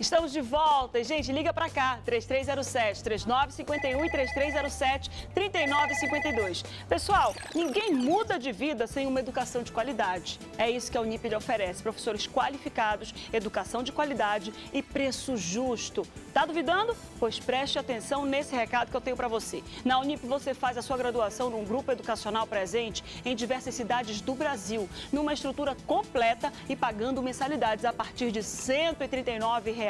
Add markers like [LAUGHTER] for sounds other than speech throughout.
Estamos de volta. Gente, liga para cá. 3307 3951 e 3307 3952. Pessoal, ninguém muda de vida sem uma educação de qualidade. É isso que a Unip lhe oferece. Professores qualificados, educação de qualidade e preço justo. Tá duvidando? Pois preste atenção nesse recado que eu tenho para você. Na Unip você faz a sua graduação num grupo educacional presente em diversas cidades do Brasil, numa estrutura completa e pagando mensalidades a partir de 139 reais.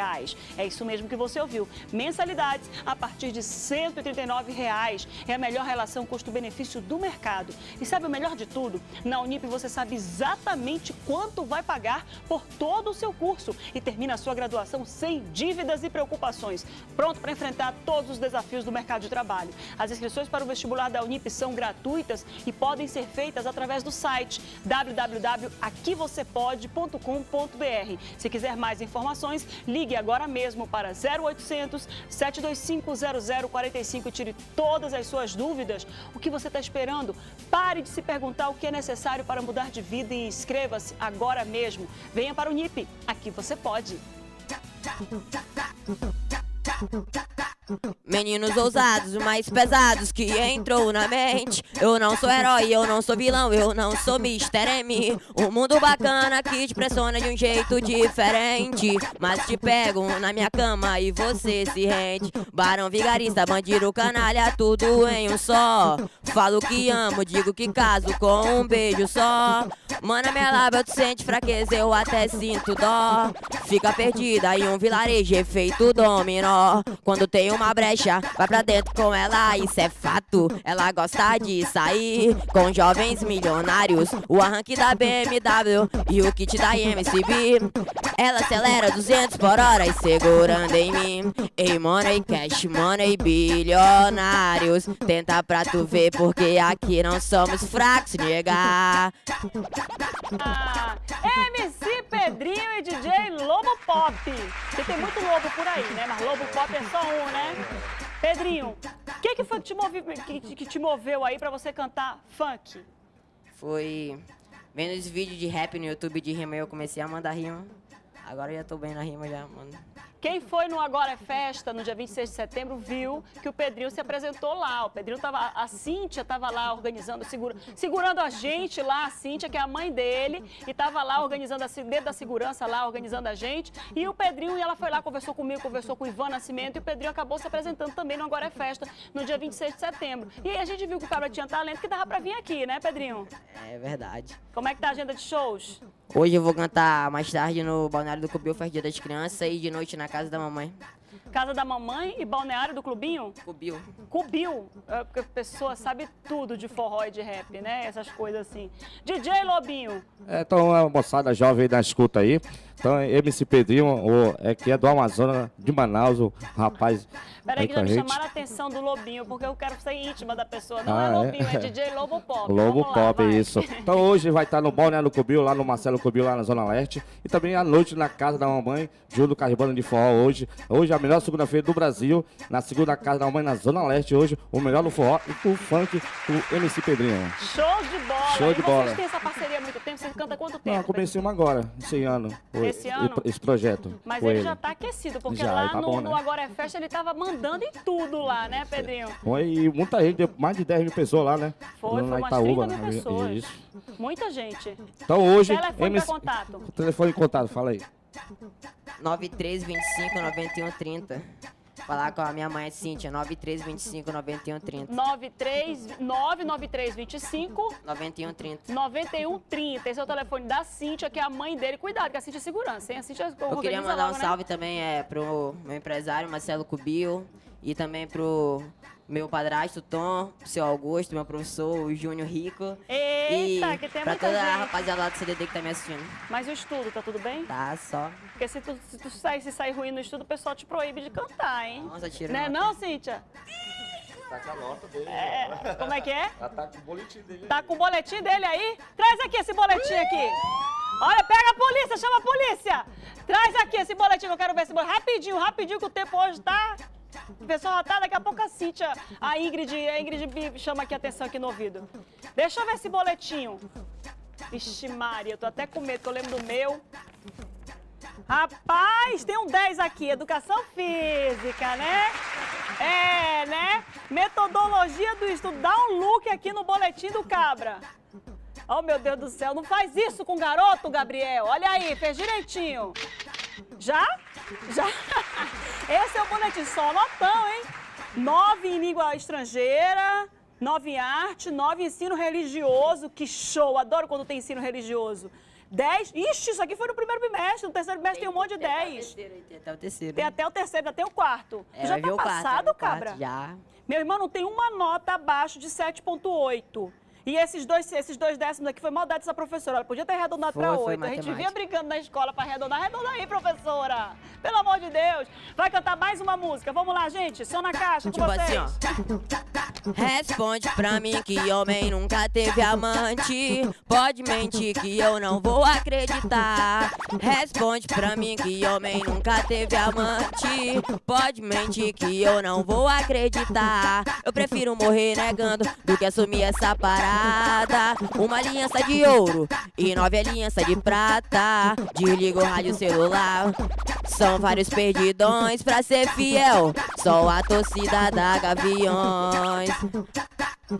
É isso mesmo que você ouviu. Mensalidades a partir de 139 reais. É a melhor relação custo-benefício do mercado. E sabe o melhor de tudo? Na Unip você sabe exatamente quanto vai pagar por todo o seu curso e termina a sua graduação sem dívidas e preocupações. Pronto para enfrentar todos os desafios do mercado de trabalho. As inscrições para o vestibular da Unip são gratuitas e podem ser feitas através do site www.aquivocepode.com.br. Se quiser mais informações, ligue agora mesmo para 0800 725 0045 e tire todas as suas dúvidas. O que você está esperando? Pare de se perguntar o que é necessário para mudar de vida e inscreva-se agora mesmo. Venha para o NIP, aqui você pode. Meninos ousados, mais pesados que entrou na mente. Eu não sou herói, eu não sou vilão, eu não sou Mr. M. Um mundo bacana que te pressiona de um jeito diferente. Mas te pego na minha cama e você se rende. Barão vigarista, bandido, canalha, tudo em um só. Falo que amo, digo que caso com um beijo só. Mana, minha lábia, tu sente fraqueza, eu até sinto dó. Fica perdida em um vilarejo, efeito dominó. Quando tem uma brecha, vai pra dentro com ela, isso é fato. Ela gosta de sair com jovens milionários. O arranque da BMW e o kit da MCB. Ela acelera 200 por hora e segurando em mim. Ei, money, cash, money, bilionários. Tenta pra tu ver, porque aqui não somos fracos, nega. Ah, MC Pedrinho e DJ Lobo Pop. Porque tem muito lobo por aí, né? Mas Lobo Pop é só um, né? Pedrinho, o que, que foi que te, movi, que, que te moveu aí pra você cantar funk? Foi vendo os vídeos de rap no YouTube de rima, eu comecei a mandar rima. Agora eu já tô bem na rima, já mando. Quem foi no Agora é Festa, no dia 26 de setembro, viu que o Pedrinho se apresentou lá. O Pedrinho tava, a Cíntia estava lá organizando, segura, segurando a gente lá, a Cíntia, que é a mãe dele, e estava lá organizando, a, dentro da segurança lá, organizando a gente. E o Pedrinho, e ela foi lá, conversou comigo, conversou com o Ivan Nascimento, e o Pedrinho acabou se apresentando também no Agora é Festa, no dia 26 de setembro. E aí a gente viu que o cara tinha talento, que dava pra vir aqui, né, Pedrinho? É verdade. Como é que tá a agenda de shows? Hoje eu vou cantar mais tarde no Balneário do Cubil, faz dia das crianças, e de noite na casa da mamãe. Casa da Mamãe e Balneário do Clubinho? Cubil. Cubil, é porque a pessoa sabe tudo de forró e de rap, né? Essas coisas assim. DJ Lobinho. É, então, a moçada jovem aí da escuta aí. Então, MC Pedrinho, o, é que é do Amazonas, de Manaus, o rapaz. Peraí, aí que já me gente. chamaram a atenção do Lobinho, porque eu quero ser íntima da pessoa. Não Ah, é é? Lobinho, é, DJ [LAUGHS] Lobo Pop. Lobo Vamos Pop, isso. Então hoje vai estar no Balneário Cubil, lá no Marcelo Cubil, lá na Zona Leste. E também à noite na casa da mamãe, a Ribana de Forró hoje. Hoje é a melhor segunda-feira do Brasil, na segunda casa da mamãe na Zona Leste. Hoje o melhor do forró e com o funk do MC Pedrinho. Show de bola. Show e de vocês bola. têm essa parceria há muito tempo? Você canta há quanto tempo? Não, começamos agora, esse ano. o- Esse ano? Esse projeto. [LAUGHS] Mas com ele, já tá aquecido, porque Já, lá ele tá no, bom, no né? Agora é Festa ele tava mandando em tudo lá, né, Pedrinho? Foi, e muita gente, deu mais de 10 mil pessoas lá, né? Foi, foi em umas Itaúba, 30 mil né? pessoas. Isso. Muita gente. Então hoje. Telefone MC pra contato. Telefone de contato, fala aí. 9325 9130. Falar com a minha mãe Cíntia, 9325 9130. 93 99325 9130. 9130. Esse é o telefone da Cíntia, que é a mãe dele. Cuidado, que a Cíntia é segurança, hein? A Cíntia Eu queria mandar um logo, né? salve também é, pro meu empresário Marcelo Cubil e também pro meu padrasto Tom, pro seu Augusto, meu professor, o Júnior Rico. Eita, e que tem pra muita toda a gente. rapaziada lá do CDD que tá me assistindo. Mas o estudo, tá tudo bem? Tá, só. Porque se tu, se tu sair, se sair ruim no estudo, o pessoal te proíbe de cantar, hein? Nossa, tira Né não, Cíntia? Tá com a nota dele. É, como é que é? Ela tá com o boletim dele. Tá com o boletim dele aí? Traz aqui esse boletim aqui. Olha, pega a polícia, chama a polícia. Traz aqui esse boletim eu quero ver esse boletim. Rapidinho, rapidinho, que o tempo hoje tá... Pessoal tá, daqui a pouco a Cíntia, a Ingrid, a Ingrid chama aqui a atenção aqui no ouvido. Deixa eu ver esse boletinho. Vixe Maria, eu tô até com medo, que eu lembro do meu. Rapaz, tem um 10 aqui, educação física, né? É, né? Metodologia do estudo. Dá um look aqui no boletim do Cabra. Oh, meu Deus do céu, não faz isso com o garoto, Gabriel. Olha aí, fez direitinho. Já? Já? [LAUGHS] Esse é o boletim, só notão, hein? Nove em língua estrangeira, nove em arte, nove em ensino religioso. Que show, adoro quando tem ensino religioso. 10. Ixi, isso aqui foi no primeiro bimestre. No terceiro bimestre tem, tem um monte de 10. Tem até o terceiro. Tem até o terceiro, tem o quarto. É, já tá passado, quarto, cabra? Já. Meu irmão não tem uma nota abaixo de 7,8. E esses dois, esses dois décimos aqui foi maldade dessa professora. Ela podia ter arredondado para oito. A gente vinha brincando na escola para arredondar. Arredonda aí, professora. Pelo amor de Deus. Vai cantar mais uma música. Vamos lá, gente. Som na caixa com tipo vocês. Responde pra mim que homem nunca teve amante. Pode mentir que eu não vou acreditar. Responde pra mim que homem nunca teve amante. Pode mentir que eu não vou acreditar. Eu prefiro morrer negando do que assumir essa parada uma aliança de ouro e nove alianças de prata. Desliga o rádio celular. São vários perdidões pra ser fiel. Só a torcida da Gaviões.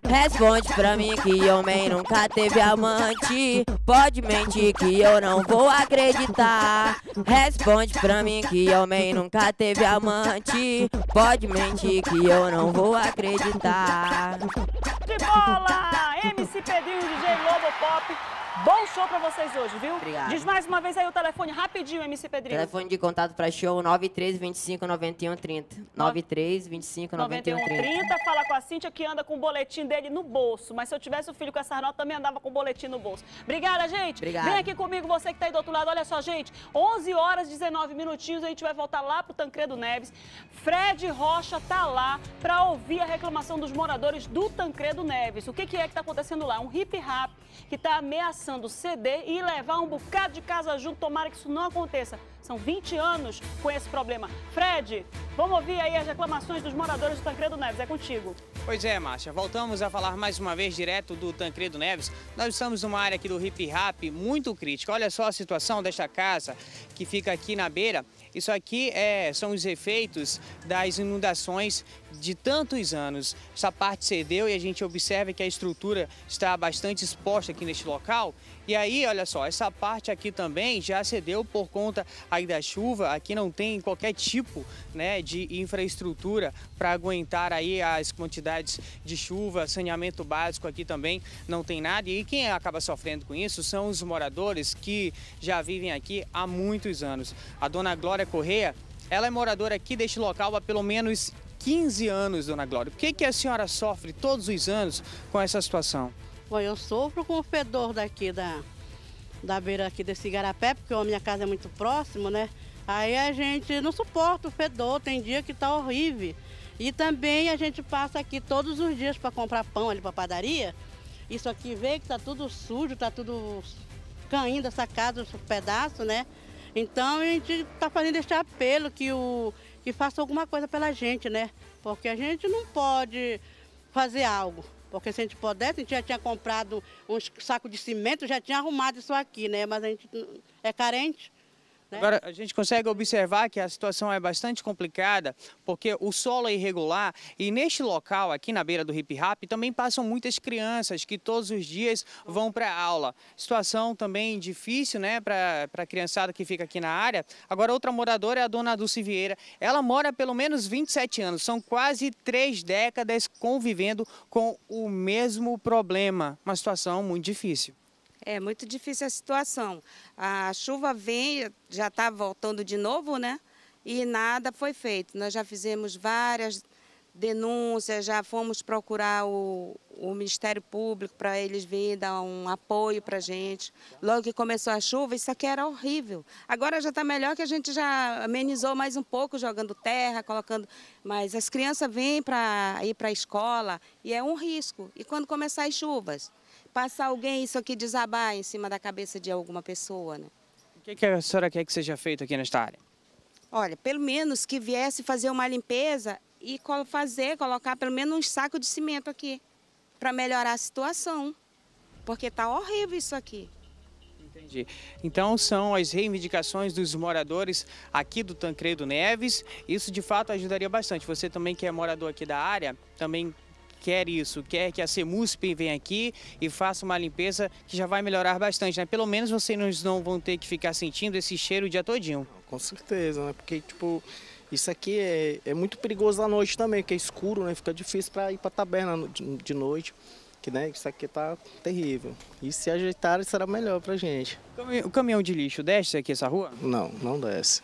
Responde pra mim que homem nunca teve amante. Pode mentir que eu não vou acreditar. Responde pra mim que homem nunca teve amante. Pode mentir que eu não vou acreditar. De bola! MC Pedrinho, DJ Lobo Pop. Bom show pra vocês hoje, viu? Obrigado. Diz mais uma vez aí o telefone rapidinho, MC Pedrinho. Telefone de contato pra show 93 25 91 30. 93 25 91 30. 30. Fala com a Cíntia que anda com o boletim dele no bolso. Mas se eu tivesse o filho com essa nota, também andava com o boletim no bolso. Obrigada, gente. Obrigado. Vem aqui comigo, você que tá aí do outro lado. Olha só, gente. 11 horas e 19 minutinhos. A gente vai voltar lá pro Tancredo Neves. Fred Rocha tá lá pra ouvir a reclamação dos moradores do Tancredo Neves. O que, que é que tá acontecendo lá? Um hip rap que está ameaçando ceder e levar um bocado de casa junto. Tomara que isso não aconteça. São 20 anos com esse problema. Fred, vamos ouvir aí as reclamações dos moradores do Tancredo Neves. É contigo. Pois é, Márcia. Voltamos a falar mais uma vez direto do Tancredo Neves. Nós estamos numa área aqui do hip rap muito crítica. Olha só a situação desta casa que fica aqui na beira. Isso aqui é, são os efeitos das inundações de tantos anos. Essa parte cedeu e a gente observa que a estrutura está bastante exposta aqui neste local. E aí, olha só, essa parte aqui também já cedeu por conta aí da chuva. Aqui não tem qualquer tipo né, de infraestrutura para aguentar aí as quantidades de chuva, saneamento básico aqui também não tem nada. E quem acaba sofrendo com isso são os moradores que já vivem aqui há muitos anos. A dona Glória Correia, ela é moradora aqui deste local há pelo menos 15 anos, dona Glória. Por que, que a senhora sofre todos os anos com essa situação? Eu sofro com o fedor daqui da, da beira aqui desse igarapé, porque a minha casa é muito próximo, né? Aí a gente não suporta o fedor, tem dia que tá horrível. E também a gente passa aqui todos os dias para comprar pão ali para padaria. Isso aqui vê que tá tudo sujo, tá tudo caindo essa casa, os pedaços, né? Então a gente tá fazendo esse apelo que o que faça alguma coisa pela gente, né? Porque a gente não pode fazer algo. Porque se a gente pudesse, a gente já tinha comprado um saco de cimento, já tinha arrumado isso aqui, né? Mas a gente é carente. Né? Agora, a gente consegue observar que a situação é bastante complicada, porque o solo é irregular e neste local, aqui na beira do hip rap, também passam muitas crianças que todos os dias vão para a aula. Situação também difícil, né, para a criançada que fica aqui na área. Agora, outra moradora é a dona Dulce Vieira. Ela mora há pelo menos 27 anos, são quase três décadas convivendo com o mesmo problema. Uma situação muito difícil. É muito difícil a situação. A chuva vem, já está voltando de novo, né? E nada foi feito. Nós já fizemos várias denúncias, já fomos procurar o, o Ministério Público para eles virem dar um apoio para a gente. Logo que começou a chuva, isso aqui era horrível. Agora já está melhor que a gente já amenizou mais um pouco, jogando terra, colocando. Mas as crianças vêm para ir para a escola e é um risco. E quando começar as chuvas? Passar alguém isso aqui desabar em cima da cabeça de alguma pessoa, né? O que, que a senhora quer que seja feito aqui nesta área? Olha, pelo menos que viesse fazer uma limpeza e fazer, colocar pelo menos um saco de cimento aqui, para melhorar a situação. Porque está horrível isso aqui. Entendi. Então são as reivindicações dos moradores aqui do Tancredo Neves. Isso de fato ajudaria bastante. Você também que é morador aqui da área, também quer isso, quer que a CEMUSP venha aqui e faça uma limpeza que já vai melhorar bastante, né? Pelo menos vocês não vão ter que ficar sentindo esse cheiro o dia todinho. Com certeza, né? Porque, tipo, isso aqui é, é muito perigoso à noite também, porque é escuro, né? Fica difícil para ir para a taberna de, noite. Que, né, isso aqui tá terrível. E se ajeitarem será melhor pra gente. O caminhão de lixo desce aqui essa rua? Não, não desce.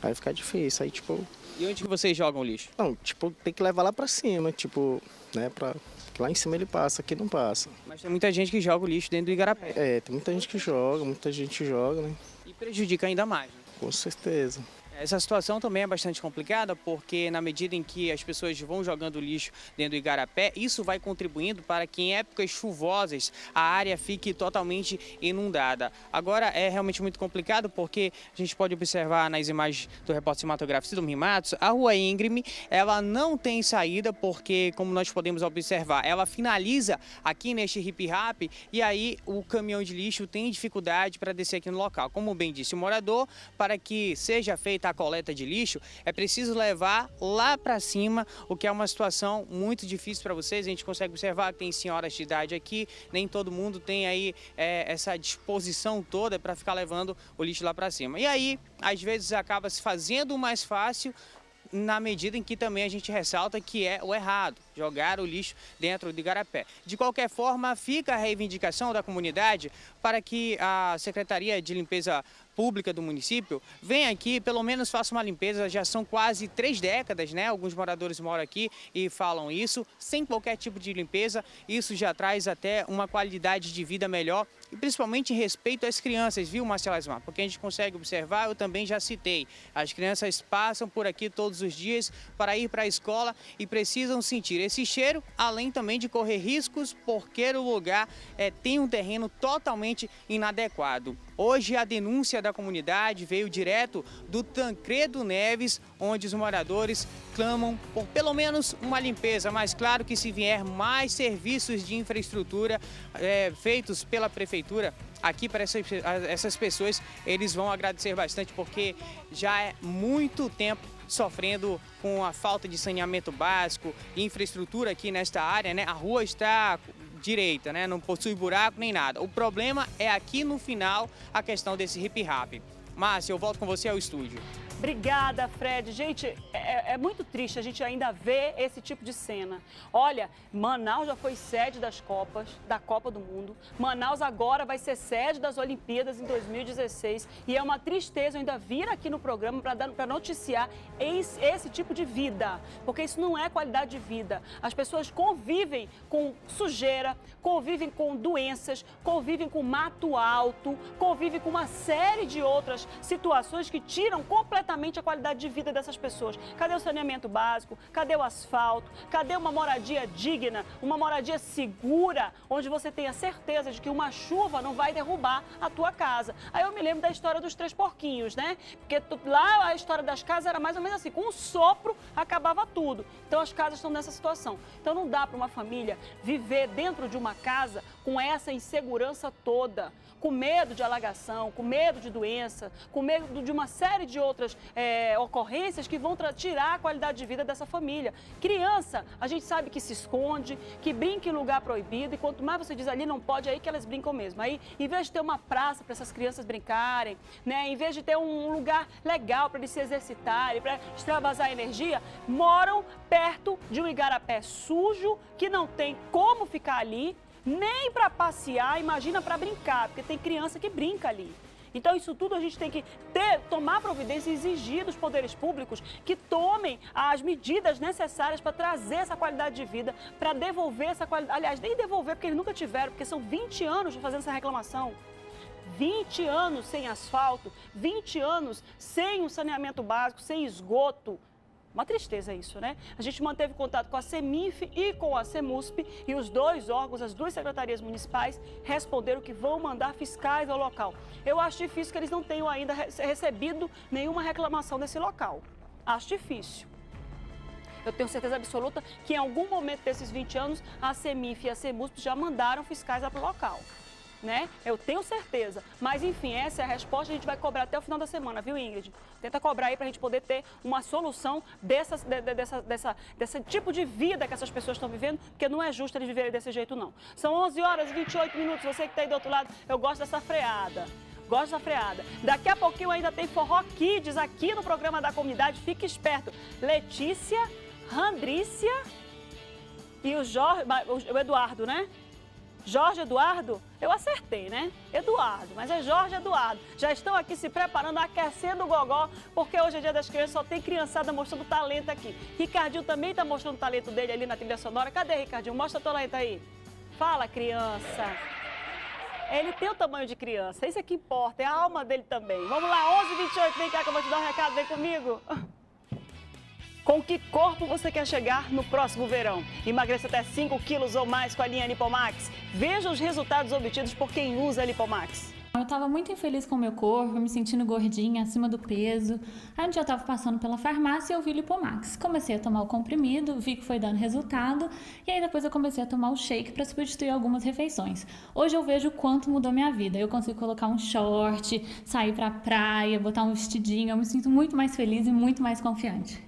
Vai ficar difícil. Aí, tipo. E onde que vocês jogam o lixo? Não, tipo, tem que levar lá pra cima, tipo, né, pra. Lá em cima ele passa, aqui não passa. Mas tem muita gente que joga o lixo dentro do igarapé. É, tem muita gente que joga, muita gente joga, né? E prejudica ainda mais. Né? Com certeza. Essa situação também é bastante complicada porque na medida em que as pessoas vão jogando lixo dentro do igarapé, isso vai contribuindo para que em épocas chuvosas a área fique totalmente inundada. Agora é realmente muito complicado porque a gente pode observar nas imagens do repórter cinematográfico do Matos, a rua íngreme, ela não tem saída porque, como nós podemos observar, ela finaliza aqui neste hip rap e aí o caminhão de lixo tem dificuldade para descer aqui no local. Como bem disse o morador, para que seja feita a coleta de lixo, é preciso levar lá para cima, o que é uma situação muito difícil para vocês. A gente consegue observar que tem senhoras de idade aqui, nem todo mundo tem aí é, essa disposição toda para ficar levando o lixo lá para cima. E aí, às vezes, acaba se fazendo mais fácil na medida em que também a gente ressalta que é o errado, jogar o lixo dentro de Garapé. De qualquer forma, fica a reivindicação da comunidade para que a Secretaria de Limpeza pública do município, vem aqui, pelo menos faça uma limpeza, já são quase três décadas, né? Alguns moradores moram aqui e falam isso, sem qualquer tipo de limpeza, isso já traz até uma qualidade de vida melhor e principalmente respeito às crianças, viu, Marcelo Asmar? Porque a gente consegue observar, eu também já citei, as crianças passam por aqui todos os dias para ir para a escola e precisam sentir esse cheiro, além também de correr riscos, porque o lugar é, tem um terreno totalmente inadequado. Hoje a denúncia da comunidade veio direto do Tancredo Neves, onde os moradores clamam por pelo menos uma limpeza. Mas claro que se vier mais serviços de infraestrutura é, feitos pela prefeitura aqui para essas, essas pessoas, eles vão agradecer bastante porque já é muito tempo sofrendo com a falta de saneamento básico, infraestrutura aqui nesta área, né? A rua está direita, né? Não possui buraco nem nada. O problema é aqui no final a questão desse hip rap. Márcia, eu volto com você ao estúdio. Obrigada, Fred. Gente, é, é, muito triste a gente ainda ver esse tipo de cena. Olha, Manaus já foi sede das Copas, da Copa do Mundo. Manaus agora vai ser sede das Olimpíadas em 2016. E é uma tristeza ainda vir aqui no programa para noticiar esse, esse tipo de vida. Porque isso não é qualidade de vida. As pessoas convivem com sujeira, convivem com doenças, convivem com mato alto, convivem com uma série de outras situações que tiram completamente completamente a qualidade de vida dessas pessoas. Cadê o saneamento básico? Cadê o asfalto? Cadê uma moradia digna, uma moradia segura, onde você tenha certeza de que uma chuva não vai derrubar a tua casa? Aí eu me lembro da história dos três porquinhos, né? Porque lá a história das casas era mais ou menos assim, com um sopro acabava tudo. Então as casas estão nessa situação. Então não dá para uma família viver dentro de uma casa com essa insegurança toda com medo de alagação, com medo de doença, com medo de uma série de outras é, ocorrências que vão tirar a qualidade de vida dessa família. Criança, a gente sabe que se esconde, que brinca em lugar proibido, e quanto mais você diz ali não pode, aí que elas brincam mesmo. Aí, em vez de ter uma praça para essas crianças brincarem, né, em vez de ter um lugar legal para eles se exercitarem, para extravasar energia, moram perto de um igarapé sujo, que não tem como ficar ali, nem para passear, imagina para brincar, porque tem criança que brinca ali. Então, isso tudo a gente tem que ter, tomar providência e exigir dos poderes públicos que tomem as medidas necessárias para trazer essa qualidade de vida, para devolver essa qualidade. Aliás, nem devolver, porque eles nunca tiveram, porque são 20 anos fazendo essa reclamação. 20 anos sem asfalto, 20 anos sem um saneamento básico, sem esgoto. Uma tristeza isso, né? A gente manteve contato com a CEMIF e com a CEMUSP e os dois órgãos, as duas secretarias municipais, responderam que vão mandar fiscais ao local. Eu acho difícil que eles não tenham ainda recebido nenhuma reclamação desse local. Acho difícil. Eu tenho certeza absoluta que em algum momento desses 20 anos, a CEMIF e a CEMUSP já mandaram fiscais para o local. Né? Eu tenho certeza. Mas, enfim, essa é a resposta. A gente vai cobrar até o final da semana, viu, Ingrid? Tenta cobrar aí para a gente poder ter uma solução dessa, de, de, dessa, dessa, desse tipo de vida que essas pessoas estão vivendo, porque não é justo eles viverem desse jeito, não. São 11 horas e 28 minutos. Você que está aí do outro lado, eu gosto dessa freada. Gosto da freada. Daqui a pouquinho ainda tem Forró Kids aqui no programa da comunidade. Fique esperto. Letícia, Randrícia e o, Jorge, o Eduardo, né? Jorge Eduardo, eu acertei, né? Eduardo, mas é Jorge Eduardo. Já estão aqui se preparando, aquecendo o gogó, porque hoje é dia das crianças, só tem criançada mostrando talento aqui. Ricardinho também está mostrando o talento dele ali na trilha sonora. Cadê, Ricardinho? Mostra o talento aí. Fala, criança. Ele tem o tamanho de criança, isso é que importa, é a alma dele também. Vamos lá, 11h28, vem cá que eu vou te dar um recado, vem comigo. [LAUGHS] Com que corpo você quer chegar no próximo verão? Emagreça até 5 quilos ou mais com a linha Lipomax. Veja os resultados obtidos por quem usa a Lipomax. Eu estava muito infeliz com o meu corpo, me sentindo gordinha, acima do peso. Aí um dia eu estava passando pela farmácia e eu vi Lipomax. Comecei a tomar o comprimido, vi que foi dando resultado, e aí depois eu comecei a tomar o shake para substituir algumas refeições. Hoje eu vejo o quanto mudou minha vida. Eu consigo colocar um short, sair para a praia, botar um vestidinho, eu me sinto muito mais feliz e muito mais confiante.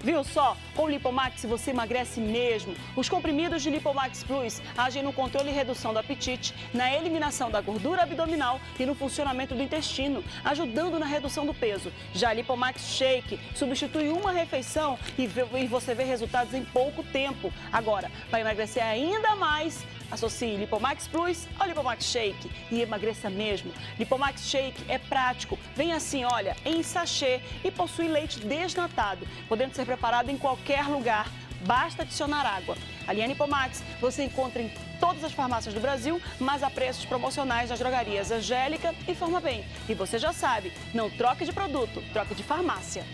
Viu só? Com Lipomax você emagrece mesmo. Os comprimidos de Lipomax Plus agem no controle e redução do apetite, na eliminação da gordura abdominal e no funcionamento do intestino, ajudando na redução do peso. Já Lipomax Shake substitui uma refeição e você vê resultados em pouco tempo. Agora, para emagrecer ainda mais, Associe Lipomax Plus ao Lipomax Shake e emagreça mesmo. Lipomax Shake é prático, vem assim, olha, em sachê e possui leite desnatado, podendo ser preparado em qualquer lugar. Basta adicionar água. A linha Lipomax você encontra em todas as farmácias do Brasil, mas a preços promocionais nas drogarias Angélica e Forma Bem. E você já sabe, não troque de produto, troque de farmácia.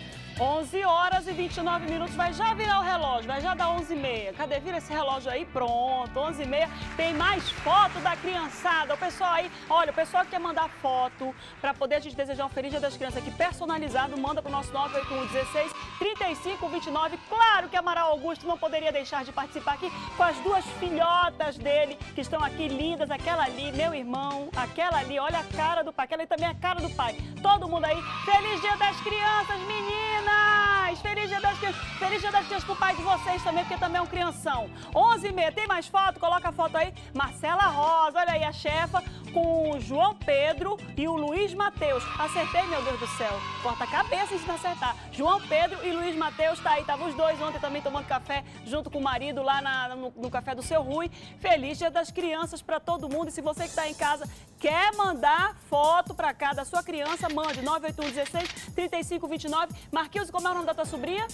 11 horas e 29 minutos, vai já virar o relógio, vai já dar 11 e meia. Cadê? Vira esse relógio aí, pronto, 11 e meia. Tem mais foto da criançada. O pessoal aí, olha, o pessoal que quer mandar foto para poder a gente desejar um Feliz Dia das Crianças aqui personalizado, manda pro nosso 98116 3529. Claro que Amaral Augusto não poderia deixar de participar aqui com as duas filhotas dele, que estão aqui lindas, aquela ali, meu irmão, aquela ali, olha a cara do pai, aquela ali também é a cara do pai. Todo mundo aí, Feliz Dia das Crianças, meninas! Feliz dia das crianças! Feliz dia das crianças pro pai de vocês também, porque também é um crianção. 11 h tem mais foto? Coloca a foto aí. Marcela Rosa, olha aí a chefa com o João Pedro e o Luiz Mateus. Acertei, meu Deus do céu. Corta a cabeça se não acertar. João Pedro e Luiz Mateus tá aí. Estavam os dois ontem também tomando café junto com o marido lá na, no, no, café do seu Rui. Feliz Dia das Crianças para todo mundo. E se você que está em casa quer mandar foto para cá da sua criança, mande 98116 3529. Marquinhos, como é o nome da tua sobrinha?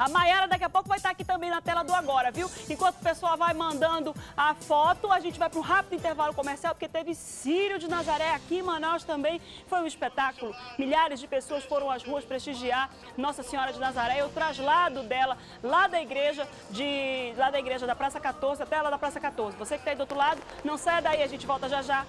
A Maiara daqui a pouco vai estar aqui também na tela do agora, viu? Enquanto o pessoal vai mandando a foto, a gente vai para um rápido intervalo comercial, porque teve Sírio de Nazaré aqui em Manaus também. Foi um espetáculo. Milhares de pessoas foram às ruas prestigiar Nossa Senhora de Nazaré e o traslado dela lá da igreja de lá da igreja da Praça 14 até lá da Praça 14. Você que está aí do outro lado, não saia daí, a gente volta já já.